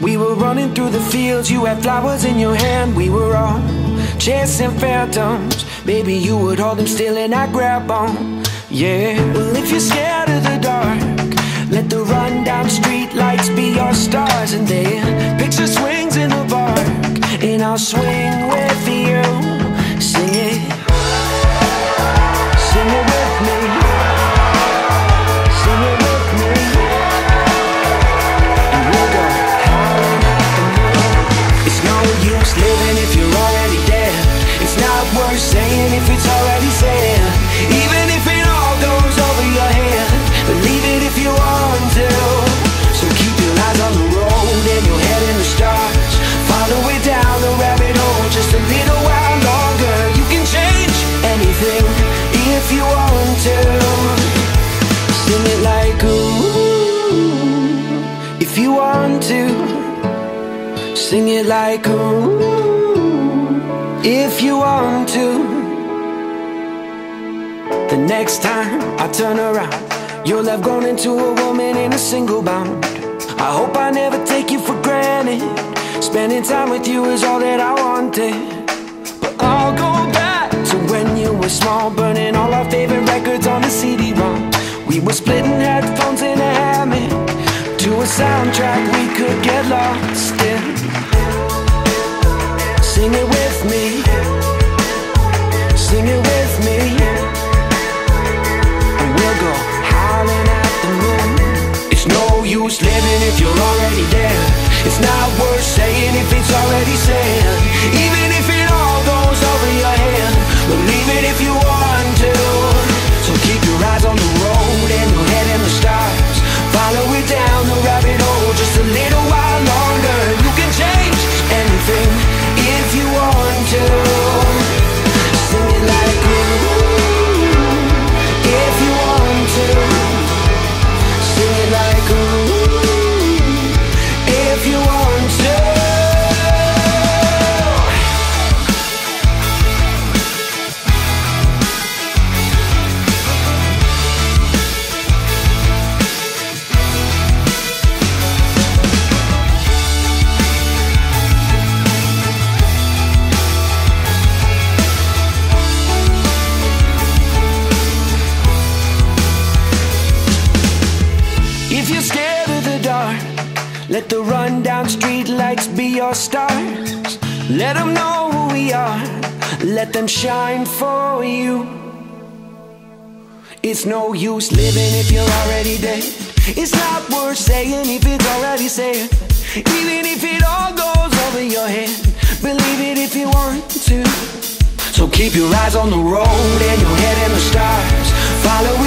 We were running through the fields, you had flowers in your hand. We were all chasing phantoms. Baby, you would hold them still and I'd grab on. Yeah, well, if you're scared of the dark, let the rundown street lights be your stars. And then picture swings in the park, and I'll swing saying if it's already said. Even if it all goes over your head, believe it if you want to. So keep your eyes on the road and your head in the stars. Follow it down the rabbit hole just a little while longer. You can change anything if you want to. Sing it like ooh, if you want to. Sing it like ooh, if you want to. The next time I turn around, you'll have grown into a woman in a single bound. I hope I never take you for granted. Spending time with you is all that I wanted. But I'll go back to when you were small, burning all our favorite records on the CD-ROM. We were splitting headphones in a hammock to a soundtrack we could get lost in. Sing it with me. Use living if you're already dead. It's not worth saying if it's already said. Let the rundown street lights be your stars. Let them know who we are, let them shine for you. It's no use living if you're already dead. It's not worth saying if it's already said. Even if it all goes over your head, believe it if you want to. So keep your eyes on the road and your head in the stars. Follow